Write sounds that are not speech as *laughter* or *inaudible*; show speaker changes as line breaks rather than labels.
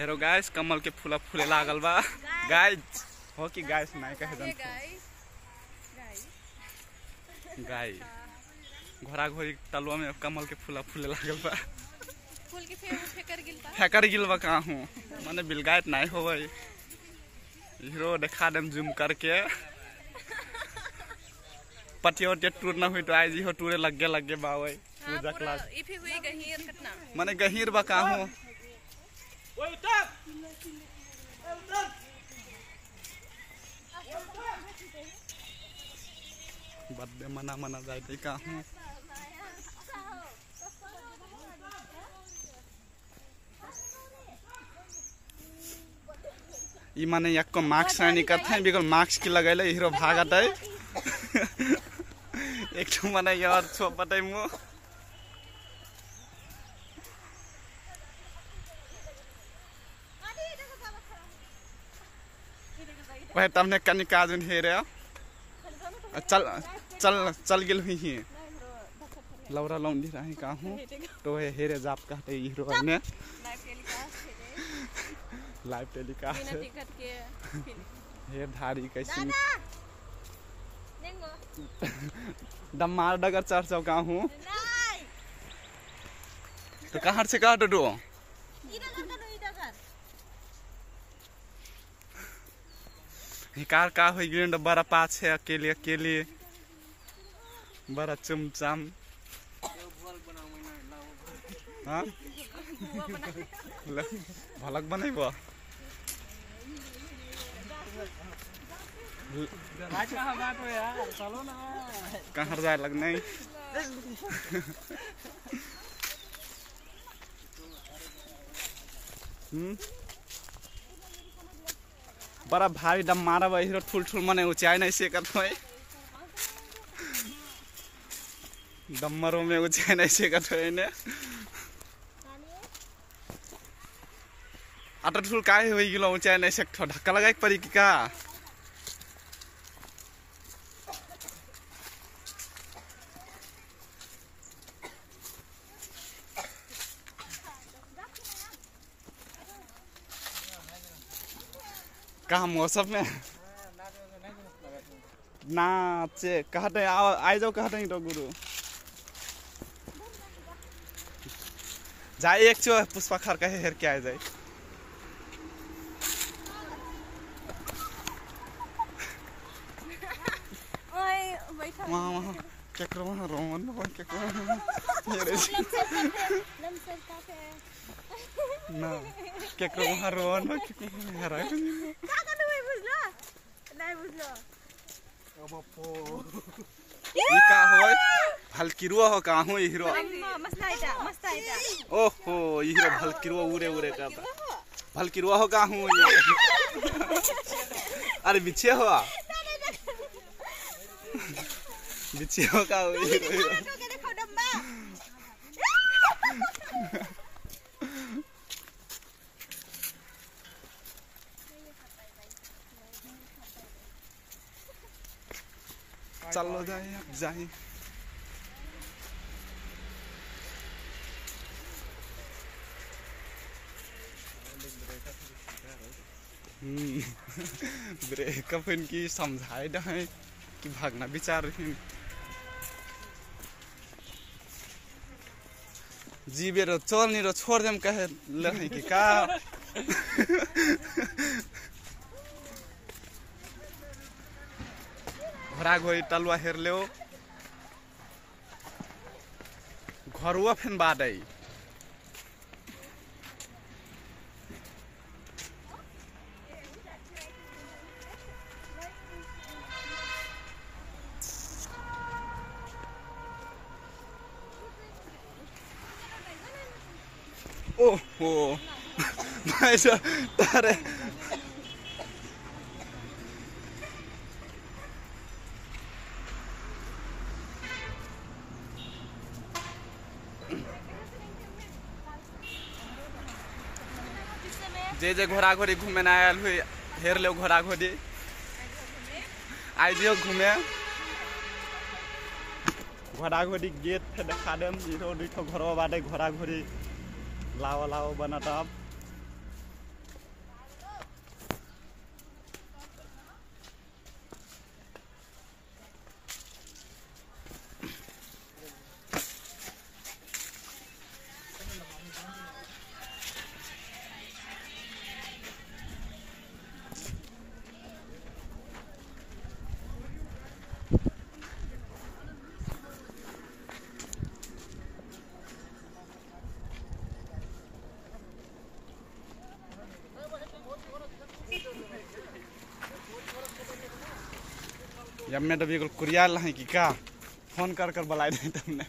Guys कमल के फूला फूले लागल बा। गाइस हो कि गाइस नहीं कहे जन गाय घोड़ा घोड़ी तलवा में कमल के फूला फूले लागल बा।
फूल के फेर फेकर गिलता
फेकर गिल बा कहाँ? हूँ माने बिलगायत नहीं हो हीरो दिखा देम जूम करके। पटिया उटिया टूर ना हुई तो आज ही हो टूरे लगे लगे बावे
हाँ
पूजा क्लास
हुई गहीर कटना।
माने गहीर बा कहाँ? हूँ बर्थडे मना मना थे कहाँ ई माने यक्को मास्क नहीं करते हैं बिकॉज़ मास्क की लगैले हीरो भागत है *laughs* एक ठो माने यार छो पटे मु वह तमने कनी काजुन हेरे चल चल चल गेल हुई ही। लौरा लौंडी रही का हूँ? तो हे हेरे जाप कहते हीरो ने।
लाइव टेलीकास्ट है
हे धारी कैसे?
देंगो
दमार डगर चढ़ जाओ का हूँ? तो कहाँ से कहाँ डो
इधर कर दो इधर कर
हिकार का हो गिंड बड़ा पाछ है अकेले अकेले। बड़ा चुमचाम। हाँ? भलक बनैब? कहाँ जाए लगने हम्म? बड़ा भारी दम मारा वही और ठुल ठुल मने ऊंचाई नहीं सेकत हुए डम्मरों में ऊंचाई नहीं सेकत हुए इन्हें ने अटर ठुल काहे हुई गिलो ऊंचाई नहीं से। धक्का लगा एक परी की? कहा मौसम में? नाचे कहते आओ आई जाओ कहते तो गुरु? जाए एक चो पुष्पा खर कहे हेर के आ जाए। वहाँ वहाँ केकरो वहाँ रोमन वहाँ केकरो ना केकरो वहाँ रोमन वहाँ केकरो हेरा के नहीं।
का का नहीं बुझलो नहीं बुझलो
ई का होय भलकिरुआ हो का हो हीरो
मस्त आइटा मस्त आइटा
ओहो ई हीरो भलकिरुआ उड़े उड़े करता भलकिरुआ हो का हूँ ये अरे बिछे हो बिछे हो का हो ये हीरो हीरो।
के देखो डब्बा
चलो जाए अब जाए। हम्म, *laughs* ब्रेकअप इनकी समझाए रहे कि भागना विचार रही जीवे रो चल नहीं रो छोड़ देम कहे लहे कि का *laughs* *laughs* घोड़ा घोड़ी तलुआ हेर ले घरुआ फेन बादै। ओहो। *laughs* भाइ तारे जे जे घोड़ा घोड़ी घूमे ना आयल हुई हेर लो घोड़ा घोड़ी आइजियो घूमे। घोड़ा घोड़ी गेट पे देखा देम दुठो घरो बाटे घोड़ा घोड़ी लाओ लाओ, बनत या मैडम डबी कुरियाल है कि का फ़ोन कर कर बुलाए दे तुमने।